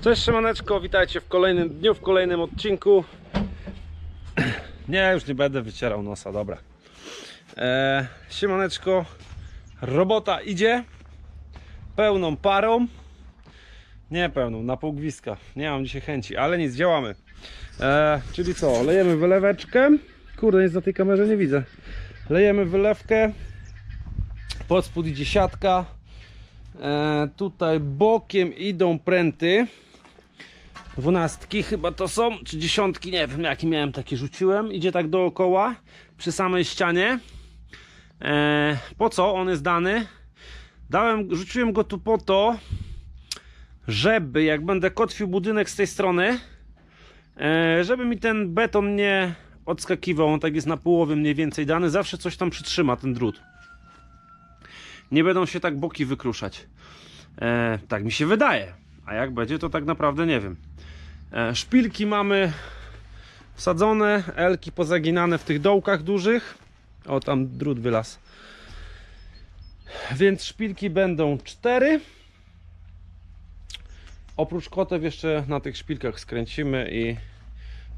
Cześć Szymaneczko, witajcie w kolejnym dniu, w kolejnym odcinku. Nie, już nie będę wycierał nosa, dobra. Siemaneczko, robota idzie pełną parą. Nie pełną, na pół gwizdka. Nie mam dzisiaj chęci, ale nic, działamy. Eee, czyli co, lejemy wyleweczkę. Kurde, nic na tej kamerze nie widzę. Lejemy wylewkę. Pod spód idzie siatka. E, tutaj bokiem idą pręty. Dwunastki chyba to są, czy dziesiątki, nie wiem jaki miałem, takie rzuciłem. Idzie tak dookoła, przy samej ścianie. E, po co on jest dany? Dałem, rzuciłem go tu po to, żeby jak będę kotwił budynek z tej strony, e, żeby mi ten beton nie odskakiwał, on tak jest na połowie mniej więcej dany, zawsze coś tam przytrzyma ten drut. Nie będą się tak boki wykruszać. E, tak mi się wydaje. A jak będzie, to tak naprawdę nie wiem. E, szpilki mamy wsadzone, elki pozaginane w tych dołkach dużych. O, tam drut wylazł. Więc szpilki będą cztery. Oprócz kotew jeszcze na tych szpilkach skręcimy i,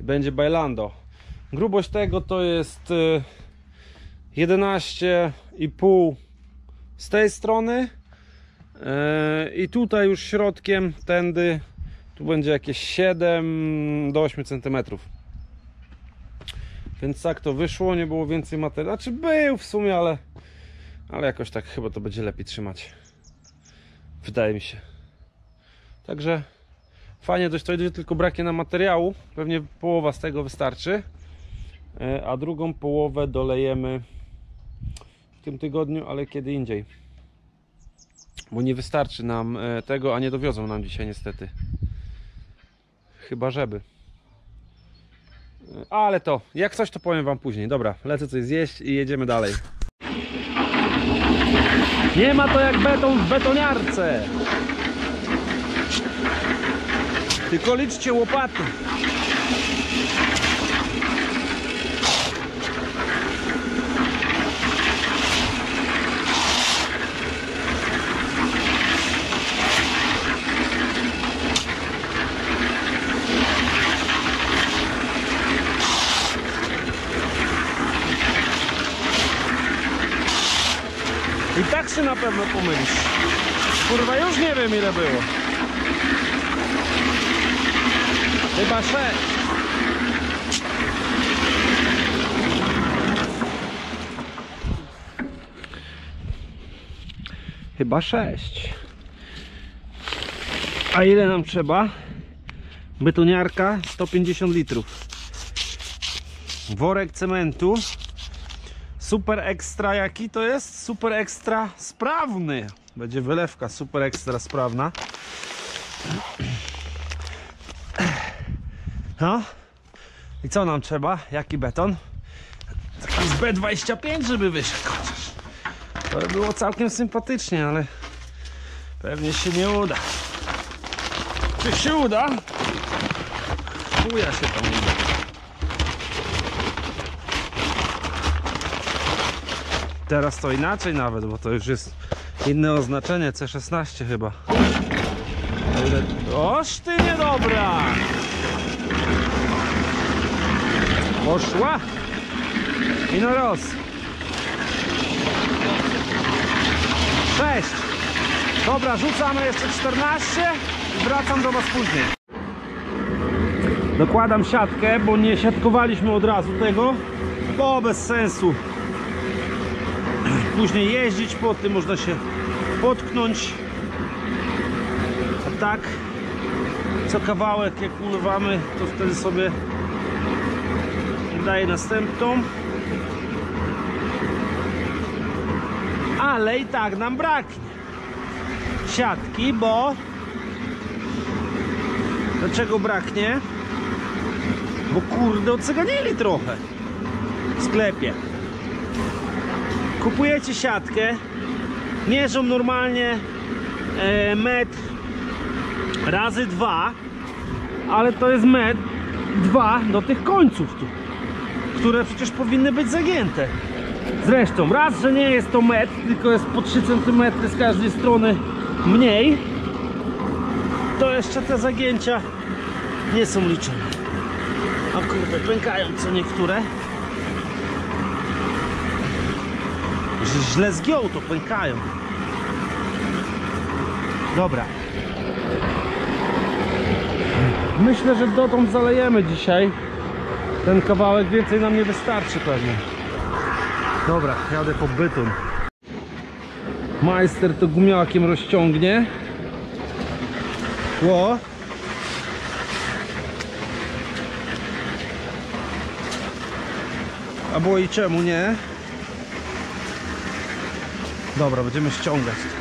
będzie bailando. Grubość tego to jest y, 11,5 z tej strony yy, i tutaj już środkiem tędy tu będzie jakieś 7 do 8 cm więc tak to wyszło, nie było więcej materiału, znaczy był w sumie, ale ale jakoś tak chyba to będzie lepiej trzymać. Wydaje mi się. Także fajnie dość to idzie, tylko braknie na materiału. Pewnie połowa z tego wystarczy. Yy, a drugą połowę dolejemy w tym tygodniu, ale kiedy indziej. Bo nie wystarczy nam e, tego, a nie dowiozą nam dzisiaj niestety. Chyba żeby. Ale to, jak coś to powiem wam później. Dobra, lecę coś zjeść i jedziemy dalej. Nie ma to jak beton w betoniarce. Tylko liczcie łopaty. I tak się na pewno pomylisz. Kurwa, już nie wiem ile było. Chyba sześć. Chyba sześć. A ile nam trzeba? Betoniarka 150 litrów. Worek cementu Super ekstra jaki to jest? Super ekstra sprawny. Będzie wylewka super ekstra sprawna. No. I co nam trzeba? Jaki beton? Taki z B25, żeby wyszedł. To by było całkiem sympatycznie, ale pewnie się nie uda. Czy się uda? Chuja się tam uda. Teraz to inaczej nawet, bo to już jest inne oznaczenie C16 chyba. Oż ty niedobra! Poszła! I no roz. 6. Dobra, rzucamy jeszcze 14 i wracam do Was później. Dokładam siatkę, bo nie siatkowaliśmy od razu tego, bo bez sensu później jeździć po tym, można się potknąć. A tak co kawałek jak ulewamy to wtedy sobie daje następną. Ale i tak nam braknie siatki, bo dlaczego braknie? bo kurde oceganili trochę w sklepie kupujecie siatkę mierzą normalnie e, metr razy dwa ale to jest metr dwa do tych końców tu które przecież powinny być zagięte zresztą raz, że nie jest to metr tylko jest po 3 cm z każdej strony mniej to jeszcze te zagięcia nie są liczone. O kurde, pękają co niektóre. Że źle zgiął, to pękają. Dobra. Myślę, że dotąd zalejemy dzisiaj. Ten kawałek więcej nam nie wystarczy pewnie. Dobra, jadę po bytun. Majster to gumiakiem rozciągnie. Ło. A było i czemu nie? Dobra, będziemy ściągać.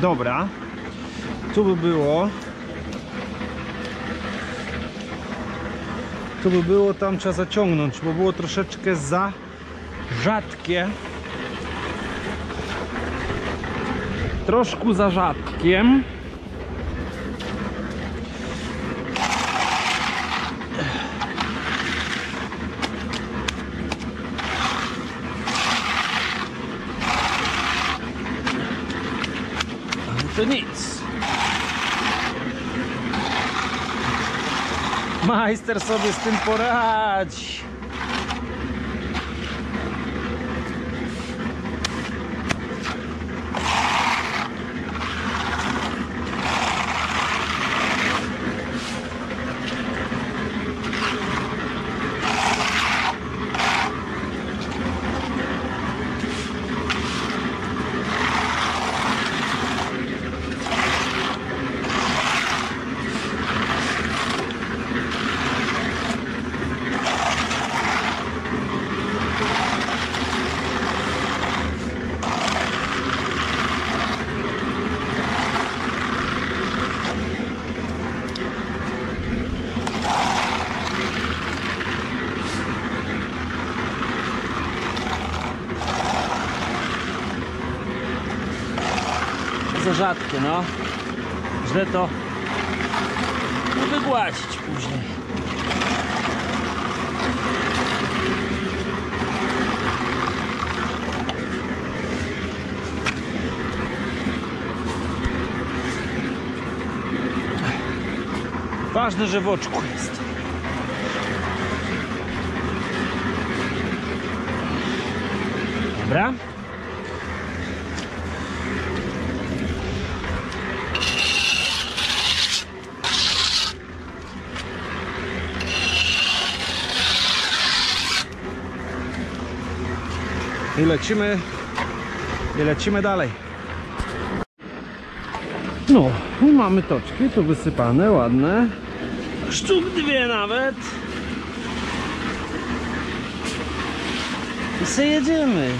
Dobra. Tu by było. Tu by było, tam trzeba zaciągnąć, bo było troszeczkę za rzadkie. Troszkę za rzadkiem. To nic. Majster sobie z tym poradzi. Rzadkie, no. Źle to wygładzić później. Ważne, że w oczku jest. Dobra. I lecimy i lecimy dalej. No, i mamy toczki tu wysypane, ładne. Sztuk dwie nawet. I se jedziemy.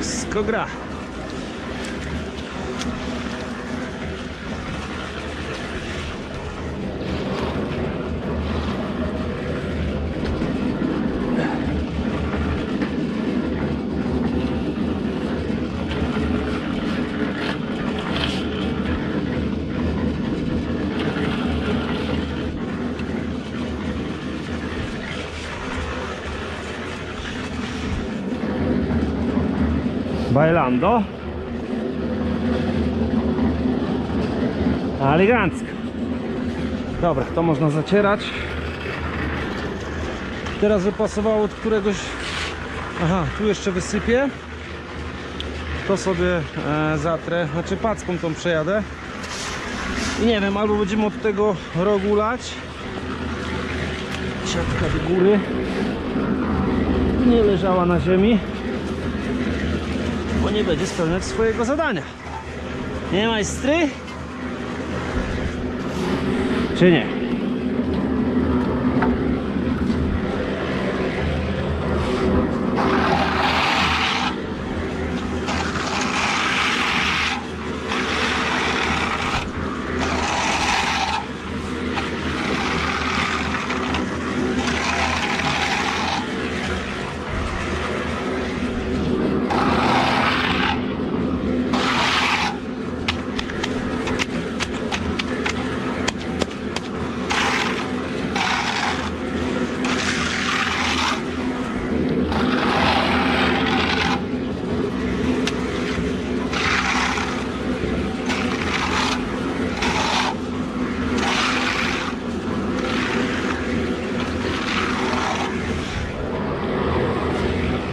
Wszystko gra. Bailando. Elegancko. Dobra, to można zacierać. Teraz wypasowało od któregoś... Aha, tu jeszcze wysypię. To sobie e, zatrę, znaczy packą tą przejadę. I nie wiem, albo będziemy od tego rogu lać. Siatka do góry. Nie leżała na ziemi. Bo nie będzie spełniać swojego zadania. Nie majstry? Czy nie?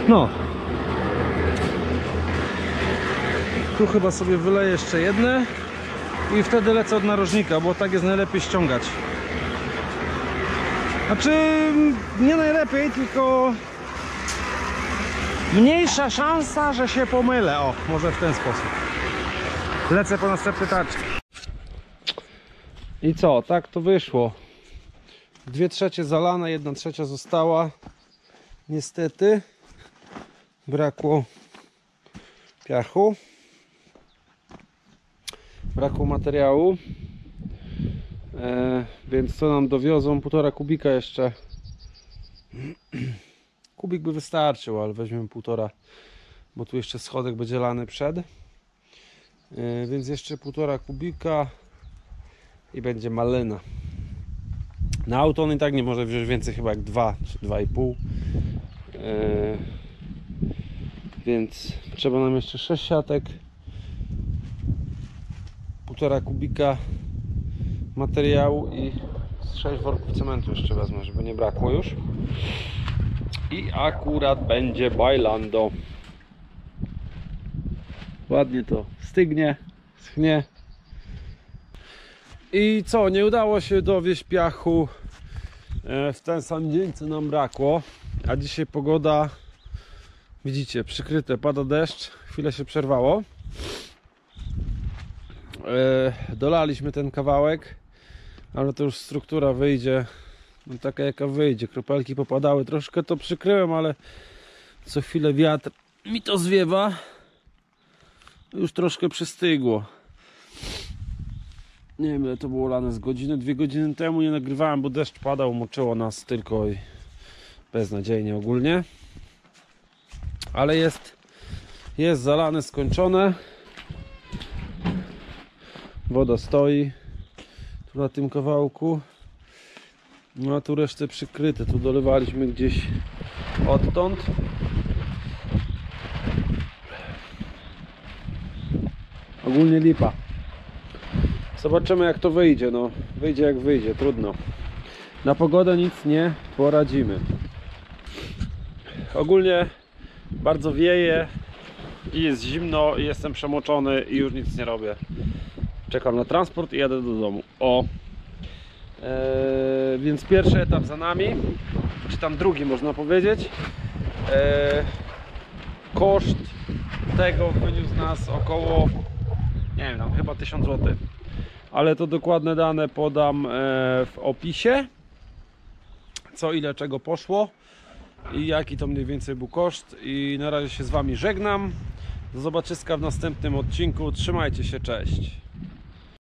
No. Tu chyba sobie wyleję jeszcze jedne i wtedy lecę od narożnika, bo tak jest najlepiej ściągać. Znaczy, nie najlepiej, tylko mniejsza szansa, że się pomylę. O, może w ten sposób. Lecę po następny tarczy. I co, tak to wyszło. Dwie trzecie zalane, jedna trzecia została. Niestety brakło piachu. Brakło materiału. E, więc co nam dowiozą? Półtora kubika jeszcze. Kubik by wystarczył ale weźmiemy półtora bo tu jeszcze schodek będzie lany przed. E, więc jeszcze półtora kubika i będzie malena na auto on i tak nie może wziąć więcej chyba jak 2 czy 2,5 e, więc trzeba nam jeszcze 6 siatek półtora kubika materiału i 6 worków cementu jeszcze wezmę, żeby nie brakło już. I akurat będzie bailando. Ładnie to stygnie, schnie. I co, nie udało się dowieść piachu e, w ten sam dzień co nam brakło. A dzisiaj pogoda Widzicie, przykryte, pada deszcz, chwilę się przerwało. E, dolaliśmy ten kawałek, ale to już struktura wyjdzie no, taka jaka wyjdzie. Kropelki popadały, troszkę to przykryłem, ale co chwilę wiatr mi to zwiewa. Już troszkę przystygło. Nie wiem ile to było lane z godziny, dwie godziny temu nie nagrywałem, bo deszcz padał, moczyło nas tylko i beznadziejnie ogólnie ale jest jest zalane, skończone. Woda stoi tu na tym kawałku. No a tu resztę przykryte. Tu dolewaliśmy gdzieś odtąd. Ogólnie lipa. Zobaczymy jak to wyjdzie no. Wyjdzie jak wyjdzie, trudno. Na pogodę nic nie poradzimy. Ogólnie bardzo wieje i jest zimno i jestem przemoczony i już nic nie robię. Czekam na transport i jadę do domu. O. Eee, więc pierwszy etap za nami czy tam drugi można powiedzieć. Eee, koszt tego wyniósł nas około nie wiem, chyba 1000 zł ale to dokładne dane podam e, w opisie co ile czego poszło i jaki to mniej więcej był koszt. I na razie się z Wami żegnam. Do zobaczyska w następnym odcinku. Trzymajcie się, cześć